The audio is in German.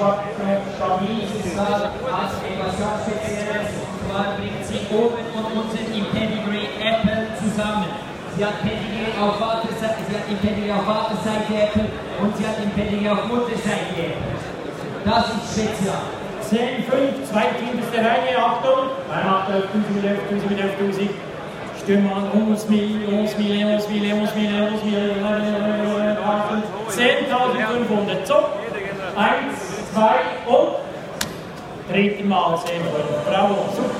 stabil ist es da, als etwas Spezielles. Und zwar bringt sie oben und unten im Pedigree Apple zusammen. Sie hat Pedigree auf Vaterseite, sie hat im Pedigree auf Vaterseite Apple und sie hat im Pedigree auf Mutterseite Apple. Das ist spezial. 10, 5, zwei Teams der Reihe, Achtung! Beim 8, 5, 11, 5, 11, 50. Stürmer an uns uns uns uns uns uns uns uns uns uns uns uns uns uns uns uns uns 11 Mille, 11 Mille, 11 Mille, 11 Mille, 11 Mille, 10.500. So, 1, 2 und 3 Mal sehen wir Bravo,